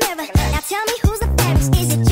mirror. Now tell me who's the fairest? Is it